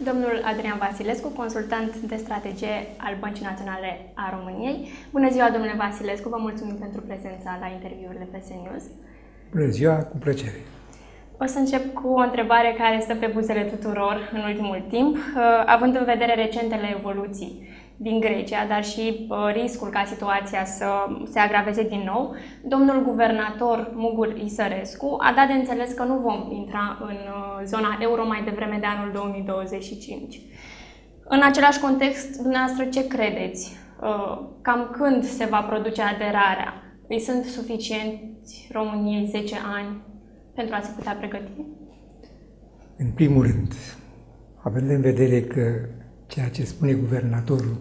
Domnul Adrian Vasilescu, consultant de strategie al Băncii Naționale a României. Bună ziua, domnule Vasilescu, vă mulțumim pentru prezența la interviurile PS News. Bună ziua, cu plăcere. O să încep cu o întrebare care stă pe buzele tuturor în ultimul timp, uh, având în vedere recentele evoluții din Grecia, dar și uh, riscul ca situația să se agraveze din nou, domnul guvernator Mugur Isărescu a dat de înțeles că nu vom intra în uh, zona euro mai devreme de anul 2025. În același context, dumneavoastră ce credeți? Uh, cam când se va produce aderarea? Îi sunt suficienți României 10 ani pentru a se putea pregăti? În primul rând, având în vedere că ceea ce spune guvernatorul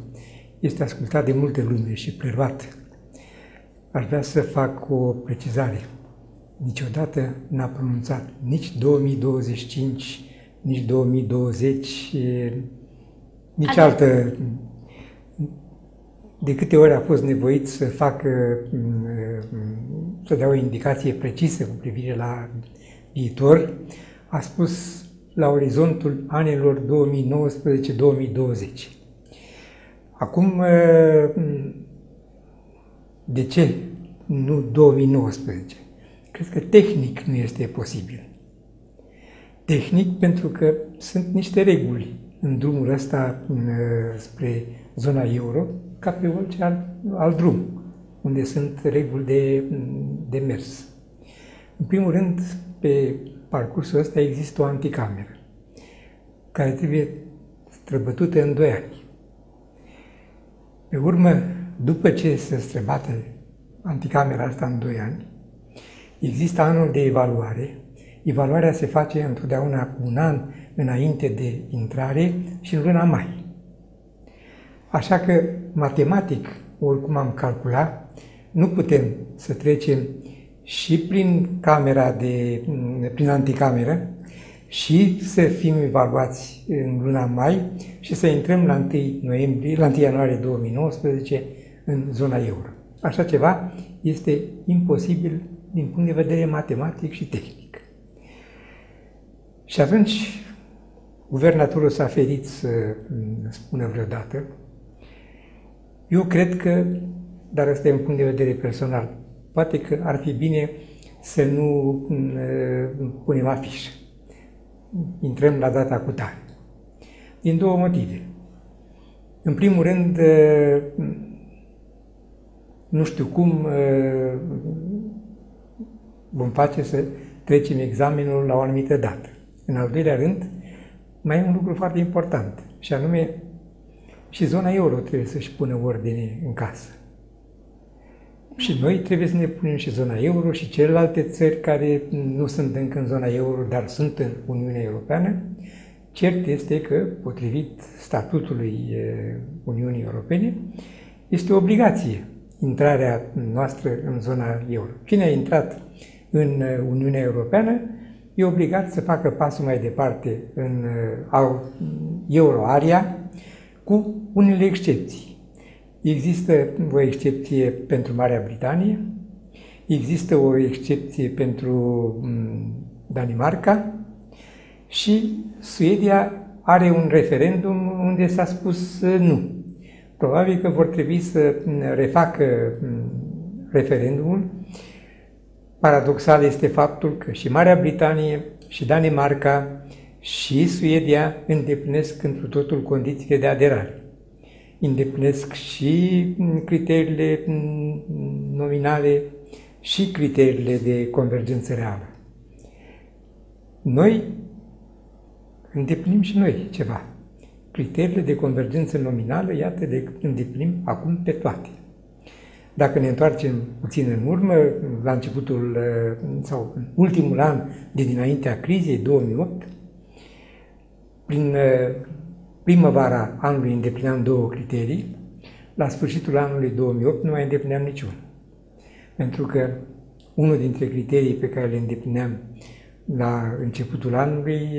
este ascultat de multe lume și preluat. Aș vrea să fac o precizare. Niciodată n-a pronunțat nici 2025, nici 2020, nici Adem. altă... De câte ori a fost nevoit să facă, să dea o indicație precisă cu privire la viitor, a spus la orizontul anilor 2019-2020. Acum, de ce nu 2019? Cred că tehnic nu este posibil. Tehnic pentru că sunt niște reguli în drumul ăsta spre zona euro, ca pe orice alt, alt drum, unde sunt reguli de, de mers. În primul rând, pe parcursul ăsta există o anticameră, care trebuie străbătută în doi ani. Pe urmă, după ce se străbate anticamera asta în 2 ani, există anul de evaluare. Evaluarea se face întotdeauna cu un an înainte de intrare și în luna mai. Așa că, matematic, oricum am calculat, nu putem să trecem și prin camera de, prin anticameră, și să fim evaluați în luna mai și să intrăm la 1 noiembrie, la 1 ianuarie 2019 în zona euro. Așa ceva este imposibil din punct de vedere matematic și tehnic. Și atunci, guvernatorul s-a ferit să spună vreodată. Eu cred că, dar asta e un punct de vedere personal, poate că ar fi bine să nu punem afișă intrăm la data cu tare. Din două motive. În primul rând, nu știu cum vom face să trecem examenul la o anumită dată. În al doilea rând, mai e un lucru foarte important, și anume și zona euro trebuie să-și pună ordine în casă. Și noi trebuie să ne punem și zona euro și celelalte țări care nu sunt încă în zona euro, dar sunt în Uniunea Europeană. Cert este că, potrivit statutului Uniunii Europene, este o obligație intrarea noastră în zona euro. Cine a intrat în Uniunea Europeană e obligat să facă pasul mai departe în euro-area cu unele excepții. Există o excepție pentru Marea Britanie, există o excepție pentru mm, Danimarca și Suedia are un referendum unde s-a spus nu. Probabil că vor trebui să mm, refacă mm, referendumul. Paradoxal este faptul că și Marea Britanie, și Danemarca, și Suedia îndeplinesc întru totul condițiile de aderare îndeplinesc și criteriile nominale și criteriile de convergență reală. Noi îndeplinim și noi ceva. Criteriile de convergență nominală, iată, de îndeplinim acum pe toate. Dacă ne întoarcem puțin în urmă, la începutul sau în ultimul an de dinaintea crizei, 2008, prin primăvara anului îndeplineam două criterii, la sfârșitul anului 2008 nu mai îndeplineam niciun. Pentru că unul dintre criterii pe care le îndeplineam la începutul anului,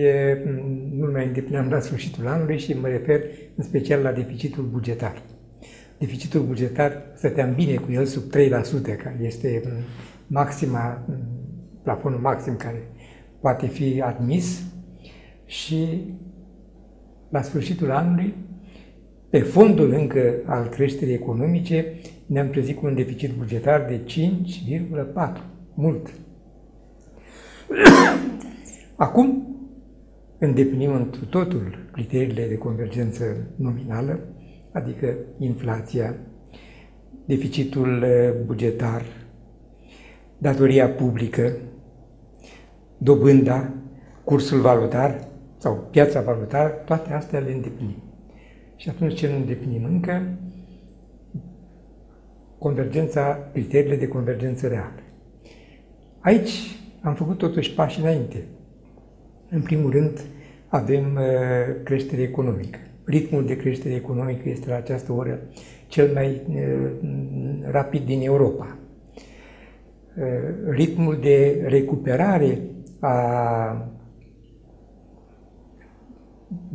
nu mai îndeplineam la sfârșitul anului și mă refer în special la deficitul bugetar. Deficitul bugetar stăteam bine cu el sub 3%, care este maxima, plafonul maxim care poate fi admis și la sfârșitul anului, pe fondul încă al creșterii economice, ne-am trezit cu un deficit bugetar de 5,4. Mult. Acum îndeplinim întru totul criteriile de convergență nominală, adică inflația, deficitul eh, bugetar, datoria publică, dobânda, cursul valutar sau piața valutară, toate astea le îndeplinim. Și atunci ce nu îndeplinim încă? Convergența, criteriile de convergență reală. Aici am făcut totuși pași înainte. În primul rând, avem uh, creștere economică. Ritmul de creștere economică este la această oră cel mai uh, rapid din Europa. Uh, ritmul de recuperare a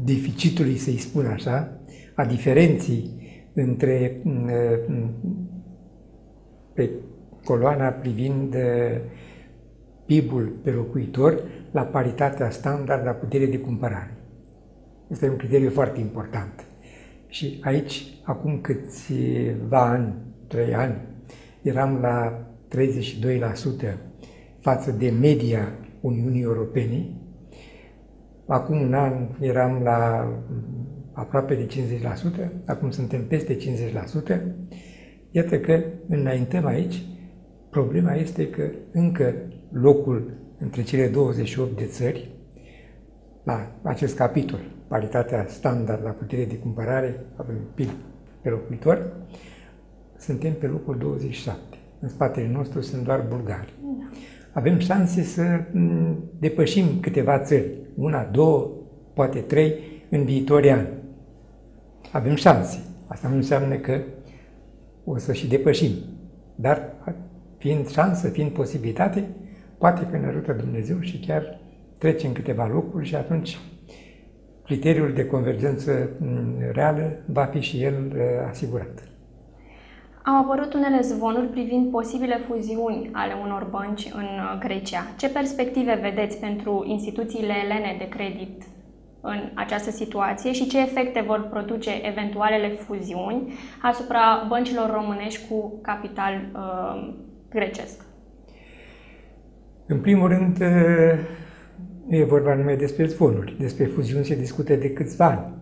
deficitului, să-i spun așa, a diferenței între pe coloana privind PIB-ul pe locuitor la paritatea standard la putere de cumpărare. Este un criteriu foarte important. Și aici, acum câțiva ani, trei ani, eram la 32% față de media Uniunii Europene. Acum un an eram la aproape de 50%, acum suntem peste 50%. Iată că înaintăm aici, problema este că încă locul între cele 28 de țări la acest capitol, paritatea standard la putere de cumpărare, avem PIB pe locuitor, suntem pe locul 27. În spatele nostru sunt doar bulgari. Da. Avem șanse să depășim câteva țări, una, două, poate trei, în viitorii ani. Avem șanse. Asta nu înseamnă că o să și depășim. Dar fiind șansă, fiind posibilitate, poate că ne ajută Dumnezeu și chiar trecem câteva lucruri și atunci criteriul de convergență mm, reală va fi și el uh, asigurat. Au apărut unele zvonuri privind posibile fuziuni ale unor bănci în uh, Grecia. Ce perspective vedeți pentru instituțiile elene de credit în această situație și ce efecte vor produce eventualele fuziuni asupra băncilor românești cu capital uh, grecesc? În primul rând, nu e vorba numai despre zvonuri, despre fuziuni se discută de câțiva ani.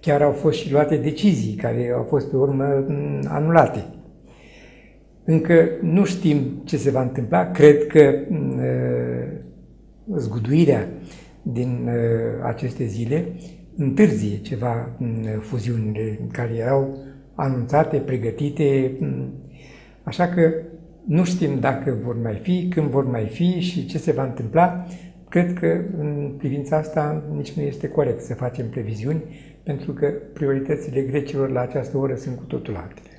Chiar au fost și luate decizii care au fost pe urmă anulate. Încă nu știm ce se va întâmpla. Cred că zguduirea din aceste zile întârzie ceva fuziunile care erau anunțate, pregătite. Așa că nu știm dacă vor mai fi, când vor mai fi și ce se va întâmpla. Cred că în privința asta nici nu este corect să facem previziuni, pentru că prioritățile grecilor la această oră sunt cu totul altele.